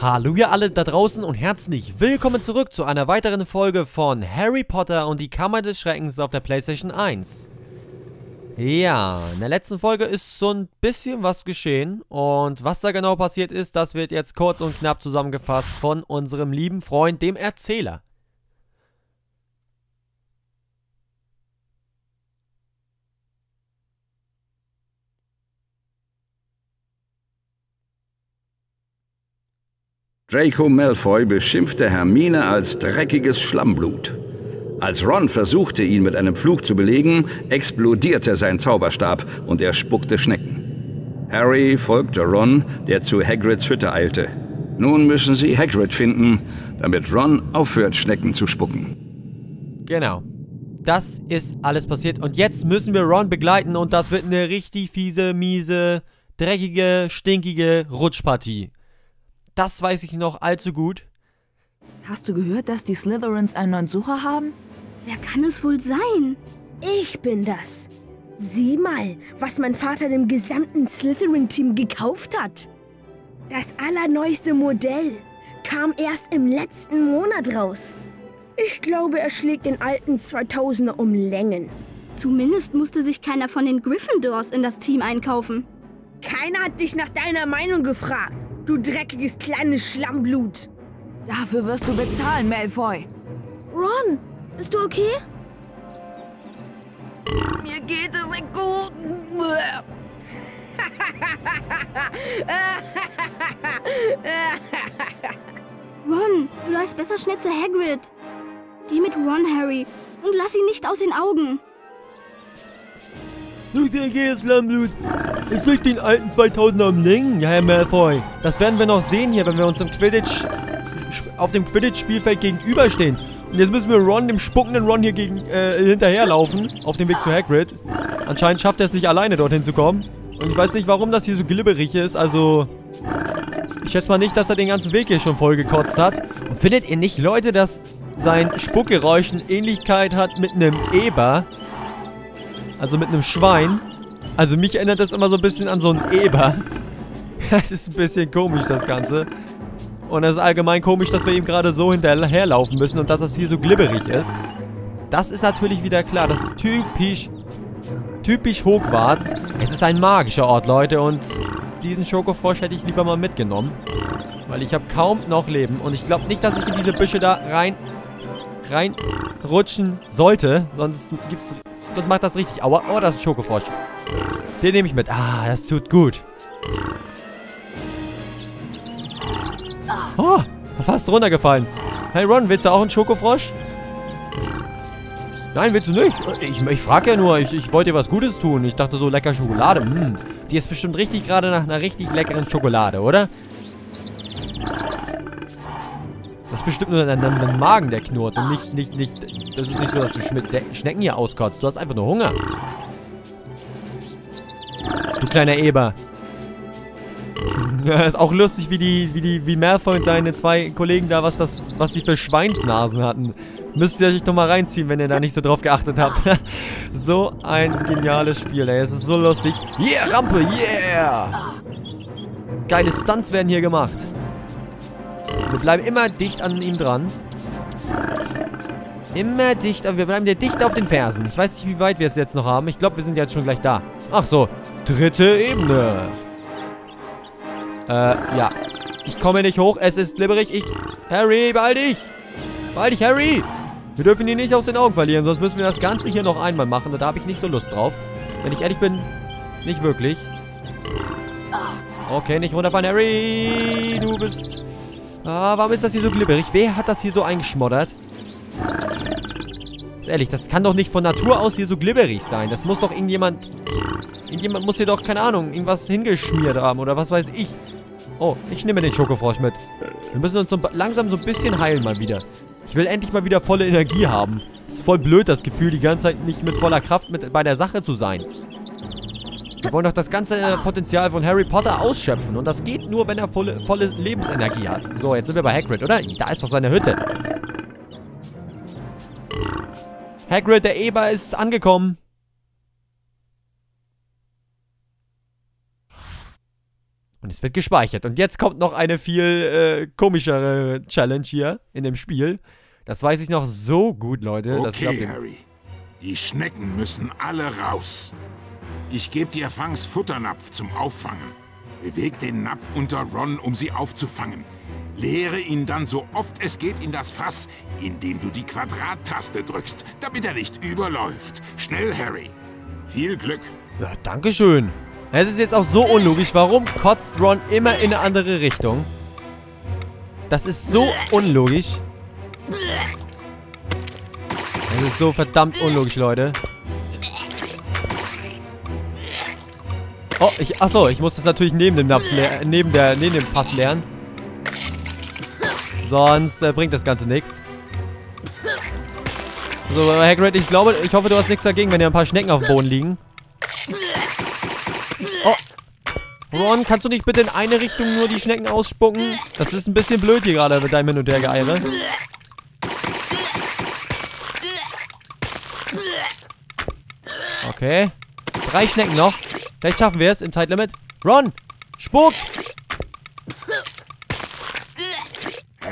Hallo ihr alle da draußen und herzlich willkommen zurück zu einer weiteren Folge von Harry Potter und die Kammer des Schreckens auf der Playstation 1. Ja, in der letzten Folge ist so ein bisschen was geschehen und was da genau passiert ist, das wird jetzt kurz und knapp zusammengefasst von unserem lieben Freund, dem Erzähler. Draco Malfoy beschimpfte Hermine als dreckiges Schlammblut. Als Ron versuchte, ihn mit einem Fluch zu belegen, explodierte sein Zauberstab und er spuckte Schnecken. Harry folgte Ron, der zu Hagrids Hütte eilte. Nun müssen sie Hagrid finden, damit Ron aufhört, Schnecken zu spucken. Genau. Das ist alles passiert und jetzt müssen wir Ron begleiten und das wird eine richtig fiese, miese, dreckige, stinkige Rutschpartie. Das weiß ich noch allzu gut. Hast du gehört, dass die Slytherins einen neuen Sucher haben? Wer kann es wohl sein? Ich bin das. Sieh mal, was mein Vater dem gesamten Slytherin-Team gekauft hat. Das allerneueste Modell kam erst im letzten Monat raus. Ich glaube, er schlägt den alten 2000er um Längen. Zumindest musste sich keiner von den Gryffindors in das Team einkaufen. Keiner hat dich nach deiner Meinung gefragt du dreckiges kleines Schlammblut. Dafür wirst du bezahlen, Malfoy. Ron, bist du okay? Mir geht es nicht gut. Ron, du läufst besser schnell zu Hagrid. Geh mit Ron, Harry, und lass ihn nicht aus den Augen. Dreckiges Schlammblut. Ich flieg den alten 2000er um Längen, ja, Herr Malfoy. Das werden wir noch sehen hier, wenn wir uns im Quidditch auf dem Quidditch-Spielfeld gegenüberstehen. Und jetzt müssen wir Ron, dem spuckenden Ron hier gegen, äh, hinterherlaufen, auf dem Weg zu Hagrid. Anscheinend schafft er es nicht alleine, dorthin zu kommen. Und ich weiß nicht, warum das hier so glibberig ist, also... Ich schätze mal nicht, dass er den ganzen Weg hier schon voll gekotzt hat. Und findet ihr nicht, Leute, dass sein Spuckgeräusch Ähnlichkeit hat mit einem Eber? Also mit einem Schwein? Also mich erinnert das immer so ein bisschen an so einen Eber. Das ist ein bisschen komisch, das Ganze. Und es ist allgemein komisch, dass wir ihm gerade so hinterherlaufen müssen und dass das hier so glibberig ist. Das ist natürlich wieder klar. Das ist typisch, typisch Hogwarts. Es ist ein magischer Ort, Leute. Und diesen Schokofrosch hätte ich lieber mal mitgenommen. Weil ich habe kaum noch Leben. Und ich glaube nicht, dass ich in diese Büsche da rein, reinrutschen sollte. Sonst gibt's, das macht das richtig. Aua, oh, das ist ein Schokofrosch. Den nehme ich mit. Ah, das tut gut. Oh, fast runtergefallen. Hey Ron, willst du auch einen Schokofrosch? Nein, willst du nicht? Ich, ich frage ja nur, ich, ich wollte dir was Gutes tun. Ich dachte so, lecker Schokolade. Hm, die ist bestimmt richtig gerade nach einer richtig leckeren Schokolade, oder? Das ist bestimmt nur dein Magen, der knurrt. Und nicht, nicht, nicht... Das ist nicht so, dass du Schnecken hier auskotzt. Du hast einfach nur Hunger. Du kleiner Eber. Ist auch lustig, wie die, wie die, wie Malfoy und seine zwei Kollegen da, was das, was sie für Schweinsnasen hatten. Müsst ihr euch doch mal reinziehen, wenn ihr da nicht so drauf geachtet habt. so ein geniales Spiel, ey. Es ist so lustig. Yeah, Rampe, yeah! Geile Stunts werden hier gemacht. Wir bleiben immer dicht an ihm dran. Immer dicht, wir bleiben dir dicht auf den Fersen. Ich weiß nicht, wie weit wir es jetzt noch haben. Ich glaube, wir sind jetzt schon gleich da. Ach so, dritte Ebene. Äh, ja. Ich komme nicht hoch, es ist glibberig. Ich... Harry, beeil dich! Beeil dich, Harry! Wir dürfen ihn nicht aus den Augen verlieren, sonst müssen wir das Ganze hier noch einmal machen. Da habe ich nicht so Lust drauf. Wenn ich ehrlich bin, nicht wirklich. Okay, nicht runterfallen, Harry! Du bist... Ah, warum ist das hier so glibberig? Wer hat das hier so eingeschmoddert? Ehrlich, das kann doch nicht von Natur aus hier so glibberig sein. Das muss doch irgendjemand... Irgendjemand muss hier doch, keine Ahnung, irgendwas hingeschmiert haben oder was weiß ich. Oh, ich nehme den Schokofrosch mit. Wir müssen uns so langsam so ein bisschen heilen mal wieder. Ich will endlich mal wieder volle Energie haben. Ist voll blöd, das Gefühl, die ganze Zeit nicht mit voller Kraft mit bei der Sache zu sein. Wir wollen doch das ganze äh, Potenzial von Harry Potter ausschöpfen. Und das geht nur, wenn er volle, volle Lebensenergie hat. So, jetzt sind wir bei Hagrid, oder? Da ist doch seine Hütte. Hagrid, der Eber, ist angekommen. Und es wird gespeichert. Und jetzt kommt noch eine viel äh, komischere Challenge hier in dem Spiel. Das weiß ich noch so gut, Leute. Okay, Harry. Die Schnecken müssen alle raus. Ich gebe dir Fangs Futternapf zum Auffangen. Beweg den Napf unter Ron, um sie aufzufangen. Leere ihn dann so oft es geht in das Fass, indem du die Quadrattaste drückst, damit er nicht überläuft. Schnell, Harry. Viel Glück. Ja, dankeschön. Es ist jetzt auch so unlogisch. Warum kotzt Ron immer in eine andere Richtung? Das ist so unlogisch. Das ist so verdammt unlogisch, Leute. Oh, ich, achso, ich muss das natürlich neben dem Napf neben der, neben dem Fass leeren. Sonst äh, bringt das Ganze nichts. So, Hagrid, ich glaube, ich hoffe, du hast nichts dagegen, wenn hier ein paar Schnecken auf dem Boden liegen. Oh. Ron, kannst du nicht bitte in eine Richtung nur die Schnecken ausspucken? Das ist ein bisschen blöd hier gerade mit deinem Hin- und Hergeeire. Okay. Drei Schnecken noch. Vielleicht schaffen wir es im Zeitlimit. Ron! Spuck!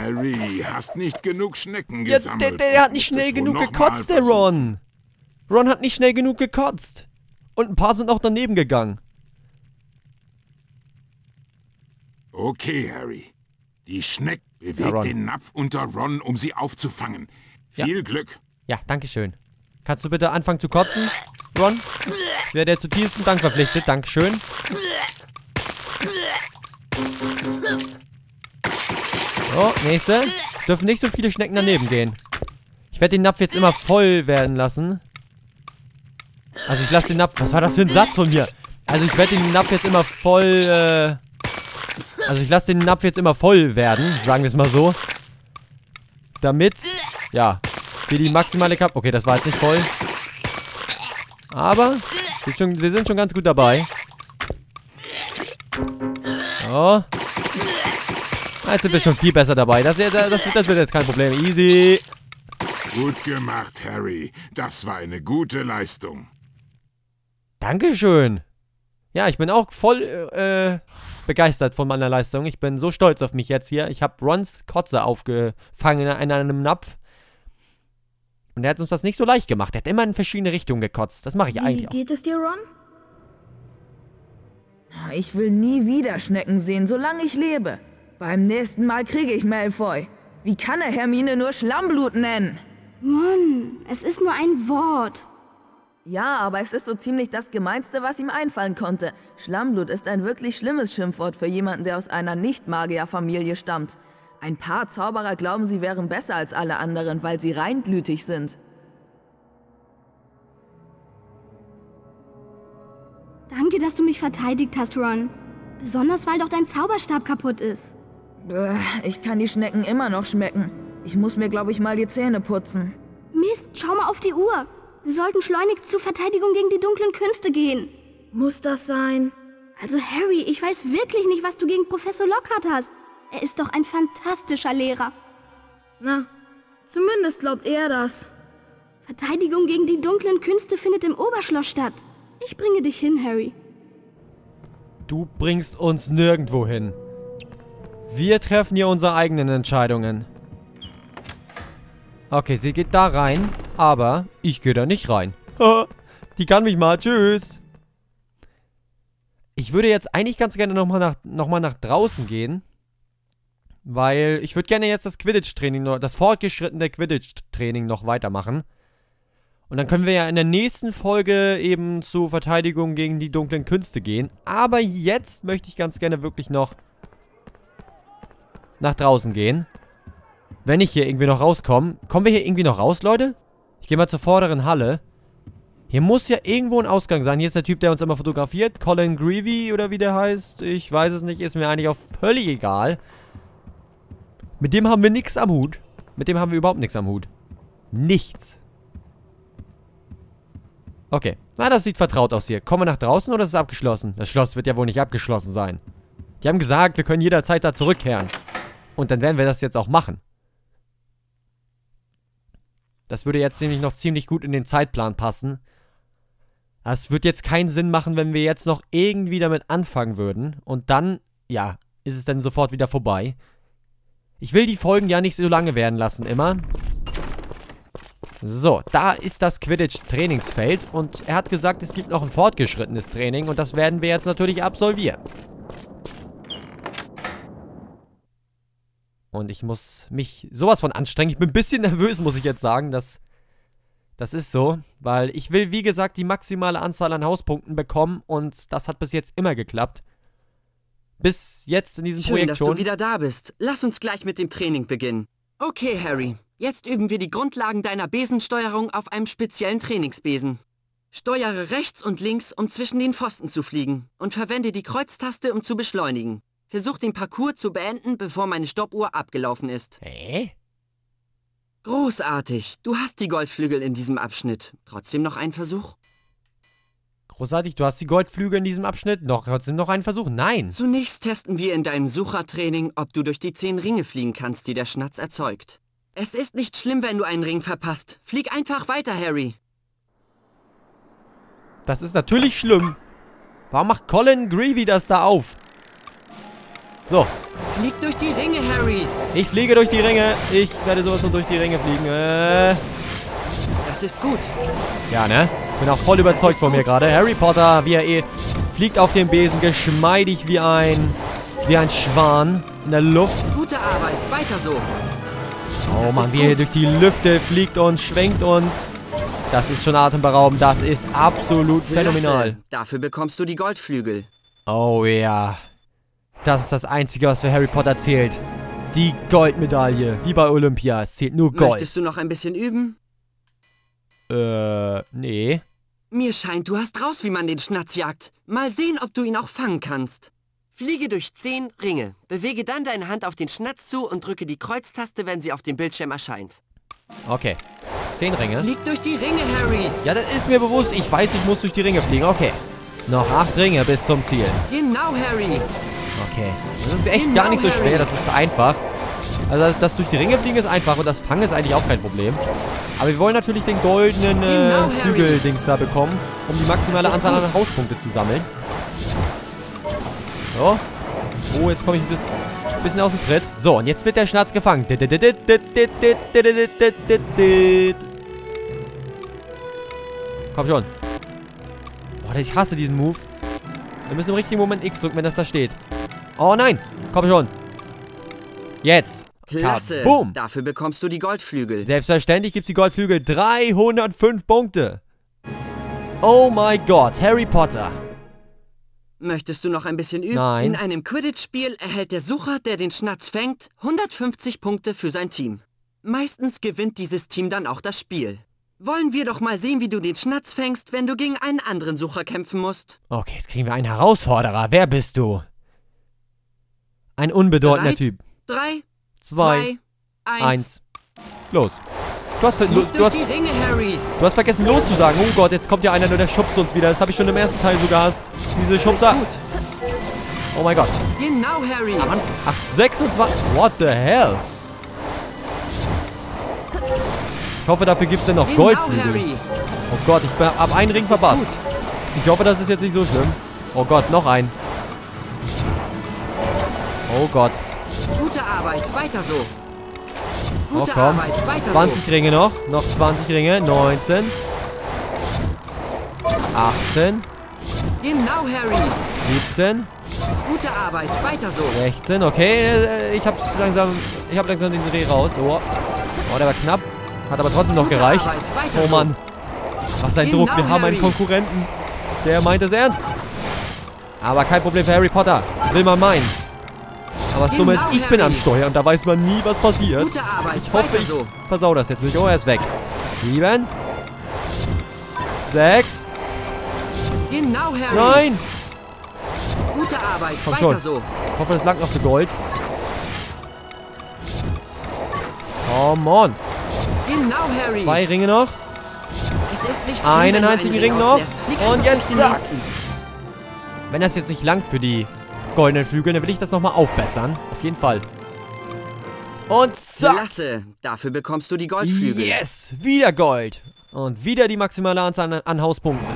Harry, hast nicht genug Schnecken Ja, gesammelt. der, der hat und nicht schnell genug gekotzt, der. Ron. Ron hat nicht schnell genug gekotzt. Und ein paar sind auch daneben gegangen. Okay, Harry. Die Schneck bewegt Ja, den Napf unter Ron, um sie aufzufangen. Ja. Viel Glück. Ja, danke schön. Kannst du bitte anfangen zu kotzen, Ron? Ich werde dir zutiefsten Dank verpflichtet. Dankeschön. So, nächste. Es dürfen nicht so viele Schnecken daneben gehen. Ich werde den Napf jetzt immer voll werden lassen. Also ich lasse den Napf... Was war das für ein Satz von mir? Also ich werde den Napf jetzt immer voll... Äh, also ich lasse den Napf jetzt immer voll werden, sagen wir es mal so. Damit, ja, wir die maximale Kap... Okay, das war jetzt nicht voll. Aber wir, schon, wir sind schon ganz gut dabei. So. Jetzt sind wir schon viel besser dabei. Das, das, das, das wird jetzt kein Problem. Easy. Gut gemacht, Harry. Das war eine gute Leistung. Dankeschön. Ja, ich bin auch voll äh, begeistert von meiner Leistung. Ich bin so stolz auf mich jetzt hier. Ich habe Rons Kotze aufgefangen in einem Napf. Und er hat uns das nicht so leicht gemacht. Er hat immer in verschiedene Richtungen gekotzt. Das mache ich Wie eigentlich auch. geht es dir, Ron? Ich will nie wieder Schnecken sehen, solange ich lebe. Beim nächsten Mal kriege ich Malfoy. Wie kann er Hermine nur Schlammblut nennen? Ron, es ist nur ein Wort. Ja, aber es ist so ziemlich das Gemeinste, was ihm einfallen konnte. Schlammblut ist ein wirklich schlimmes Schimpfwort für jemanden, der aus einer Nicht-Magier-Familie stammt. Ein paar Zauberer glauben, sie wären besser als alle anderen, weil sie reinblütig sind. Danke, dass du mich verteidigt hast, Ron. Besonders weil doch dein Zauberstab kaputt ist. Bäh, Ich kann die Schnecken immer noch schmecken. Ich muss mir, glaube ich, mal die Zähne putzen. Mist, schau mal auf die Uhr. Wir sollten schleunigst zur Verteidigung gegen die dunklen Künste gehen. Muss das sein? Also Harry, ich weiß wirklich nicht, was du gegen Professor Lockhart hast. Er ist doch ein fantastischer Lehrer. Na, zumindest glaubt er das. Verteidigung gegen die dunklen Künste findet im Oberschloss statt. Ich bringe dich hin, Harry. Du bringst uns nirgendwo hin. Wir treffen hier unsere eigenen Entscheidungen. Okay, sie geht da rein, aber ich gehe da nicht rein. Die kann mich mal. Tschüss. Ich würde jetzt eigentlich ganz gerne nochmal nach, noch nach draußen gehen. Weil ich würde gerne jetzt das Quidditch-Training, das fortgeschrittene Quidditch-Training noch weitermachen. Und dann können wir ja in der nächsten Folge eben zur Verteidigung gegen die dunklen Künste gehen. Aber jetzt möchte ich ganz gerne wirklich noch nach draußen gehen. Wenn ich hier irgendwie noch rauskomme. Kommen wir hier irgendwie noch raus, Leute? Ich gehe mal zur vorderen Halle. Hier muss ja irgendwo ein Ausgang sein. Hier ist der Typ, der uns immer fotografiert. Colin Greevy oder wie der heißt. Ich weiß es nicht. Ist mir eigentlich auch völlig egal. Mit dem haben wir nichts am Hut. Mit dem haben wir überhaupt nichts am Hut. Nichts. Okay. Na, das sieht vertraut aus hier. Kommen wir nach draußen oder ist es abgeschlossen? Das Schloss wird ja wohl nicht abgeschlossen sein. Die haben gesagt, wir können jederzeit da zurückkehren. Und dann werden wir das jetzt auch machen. Das würde jetzt nämlich noch ziemlich gut in den Zeitplan passen. Das wird jetzt keinen Sinn machen, wenn wir jetzt noch irgendwie damit anfangen würden und dann ja, ist es dann sofort wieder vorbei. Ich will die Folgen ja nicht so lange werden lassen immer. So, da ist das Quidditch-Trainingsfeld und er hat gesagt, es gibt noch ein fortgeschrittenes Training und das werden wir jetzt natürlich absolvieren. Und ich muss mich sowas von anstrengen. Ich bin ein bisschen nervös, muss ich jetzt sagen. Das, das ist so, weil ich will, wie gesagt, die maximale Anzahl an Hauspunkten bekommen und das hat bis jetzt immer geklappt. Bis jetzt in diesem Schön, Projekt dass schon. du wieder da bist. Lass uns gleich mit dem Training beginnen. Okay, Harry. Jetzt üben wir die Grundlagen deiner Besensteuerung auf einem speziellen Trainingsbesen. Steuere rechts und links, um zwischen den Pfosten zu fliegen. Und verwende die Kreuztaste, um zu beschleunigen. Versuch den Parcours zu beenden, bevor meine Stoppuhr abgelaufen ist. Hä? Großartig. Du hast die Goldflügel in diesem Abschnitt. Trotzdem noch ein Versuch? Großartig, du hast die Goldflüge in diesem Abschnitt. Noch trotzdem noch einen Versuch? Nein. Zunächst testen wir in deinem Suchertraining, ob du durch die zehn Ringe fliegen kannst, die der Schnatz erzeugt. Es ist nicht schlimm, wenn du einen Ring verpasst. Flieg einfach weiter, Harry. Das ist natürlich schlimm. Warum macht Colin Greavy das da auf? So, Flieg durch die Ringe, Harry. ich fliege durch die Ringe. Ich werde sowas von durch die Ringe fliegen. Äh, Das ist gut. ja, ne? Bin auch voll überzeugt von mir gerade. Harry Potter, wie er eh fliegt auf dem Besen, geschmeidig wie ein, wie ein Schwan in der Luft. Gute Arbeit. Weiter so. Oh Das Mann, wie er durch die Lüfte fliegt und schwenkt und das ist schon atemberaubend. Das ist absolut phänomenal. Klasse. Dafür bekommst du die Goldflügel. Oh ja. Das ist das Einzige, was für Harry Potter zählt. Die Goldmedaille. Wie bei Olympia. Es zählt nur Gold. Möchtest du noch ein bisschen üben? Äh, nee. Mir scheint, du hast raus, wie man den Schnatz jagt. Mal sehen, ob du ihn auch fangen kannst. Fliege durch zehn Ringe. Bewege dann deine Hand auf den Schnatz zu und drücke die Kreuztaste, wenn sie auf dem Bildschirm erscheint. Okay. Zehn Ringe. Flieg durch die Ringe, Harry. Ja, das ist mir bewusst. Ich weiß, ich muss durch die Ringe fliegen. Okay. Noch acht Ringe bis zum Ziel. Genau, Harry. Okay. Das ist echt gar nicht so Genau, schwer. Das ist einfach. Also das, das durch die Ringe fliegen ist einfach und das Fangen ist eigentlich auch kein Problem. Aber wir wollen natürlich den goldenen Genau, äh. Flügeldings da bekommen, um die maximale Anzahl an Hauspunkte zu sammeln. So. Oh, jetzt komme ich ein bisschen, bisschen aus dem Tritt. So, und jetzt wird der Schnatz gefangen. Komm schon. Boah, ich hasse diesen Move. Wir müssen im richtigen Moment X drücken, wenn das da steht. Oh nein! Komm schon. Jetzt. Klasse. Boom. Dafür bekommst du die Goldflügel. Selbstverständlich gibt's die Goldflügel. 305 Punkte. Oh mein Gott, Harry Potter. Möchtest du noch ein bisschen üben? Nein. In einem Quidditch-Spiel erhält der Sucher, der den Schnatz fängt, 150 Punkte für sein Team. Meistens gewinnt dieses Team dann auch das Spiel. Wollen wir doch mal sehen, wie du den Schnatz fängst, wenn du gegen einen anderen Sucher kämpfen musst. Okay, jetzt kriegen wir einen Herausforderer. Wer bist du? Ein unbedeutender Bereit? Typ. Drei, Zwei, zwei, eins. eins. Los. Du hast, du, durch hast, Ringe, Harry. du hast vergessen loszusagen. Oh Gott, jetzt kommt ja einer nur, der schubst uns wieder. Das habe ich schon im ersten Teil so gehasst. Diese Schubser. Oh mein Gott. Genau, Harry. Am. Ach, 26. What the hell? Ich hoffe, dafür gibt es dann noch Genau, Goldflügel. Oh Gott, ich bin ab einen Ring verpasst. Ich hoffe, das ist jetzt nicht so schlimm. Oh Gott, noch ein. Oh Gott. Gute Arbeit. Weiter so. Oh Gute komm. Arbeit. Weiter 20 Ringe noch. Noch 20 Ringe. 19. 18. so. Genau, Harry. 17. Gute Arbeit. Weiter so. 16. Okay, äh, ich hab's langsam. Ich hab langsam den Dreh raus. Oh. Oh, der war knapp. Hat aber trotzdem noch Gute gereicht. Arbeit. Oh so. Mann. Was ein Genau, Druck. Wir haben einen. Konkurrenten. Der meint es ernst. Aber kein Problem für Harry Potter. Will man meinen. Aber das Dumme ist, ich bin am. Steuer und da weiß man nie, was passiert. Ich hoffe, ich versau das jetzt nicht. Oh, er ist weg. Sieben. Sechs. Genau. Nein. Gute Arbeit. Komm schon. so. Ich hoffe, das langt noch für Gold. Come on. Genau. Zwei Ringe noch. Einen einzigen Ring noch. Und jetzt zack. Wenn das jetzt nicht langt für die goldenen Flügel, dann will ich das nochmal aufbessern. Auf jeden Fall. Und zack. Klasse. Dafür bekommst du die Goldflügel. Yes. Wieder Gold. Und wieder die maximale Anzahl an, an Hauspunkten.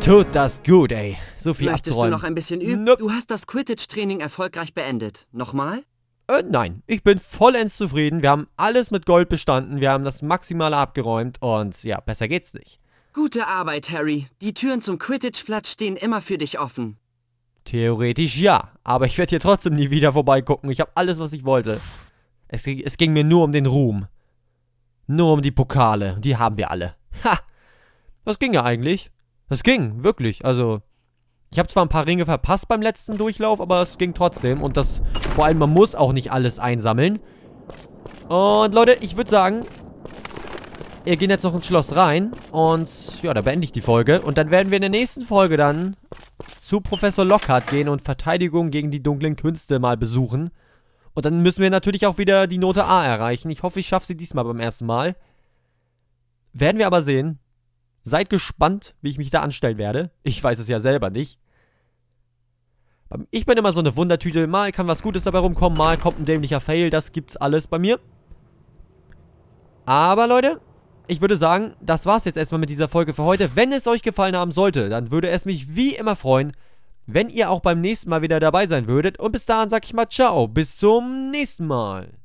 Tut das gut, ey. So viel Möchtest abzuräumen. du noch ein bisschen üben? Nope. Du hast das Quidditch-Training erfolgreich beendet. Nochmal? Äh, nein, ich bin vollends zufrieden. Wir haben alles mit Gold bestanden. Wir haben das Maximale abgeräumt. Und ja, besser geht's nicht. Gute Arbeit, Harry. Die Türen zum Quidditch-Platz stehen immer für dich offen. Theoretisch ja. Aber ich werde hier trotzdem nie wieder vorbeigucken. Ich habe alles, was ich wollte. Es, ging- es ging mir nur um den Ruhm. Nur um die Pokale. Die haben wir alle. Ha! Das ging ja eigentlich. Das ging, wirklich. Also, ich habe zwar ein paar Ringe verpasst beim letzten Durchlauf, aber es ging trotzdem. Und das, vor allem, man muss auch nicht alles einsammeln. Und Leute, ich würde sagen, wir gehen jetzt noch ins Schloss rein. Und ja, da beende ich die Folge. Und dann werden wir in der nächsten Folge dann zu Professor Lockhart gehen und Verteidigung gegen die dunklen Künste mal besuchen. Und dann müssen wir natürlich auch wieder die Note A erreichen. Ich hoffe, ich schaffe sie diesmal beim ersten Mal. Werden wir aber sehen. Seid gespannt, wie ich mich da anstellen werde. Ich weiß es ja selber nicht. Ich bin immer so eine Wundertüte. Mal kann was Gutes dabei rumkommen, mal kommt ein dämlicher Fail. Das gibt's alles bei mir. Aber Leute, ich würde sagen, das war's jetzt erstmal mit dieser Folge für heute. Wenn es euch gefallen haben sollte, dann würde es mich wie immer freuen, wenn ihr auch beim nächsten Mal wieder dabei sein würdet. Und bis dahin sag ich mal ciao, bis zum nächsten Mal.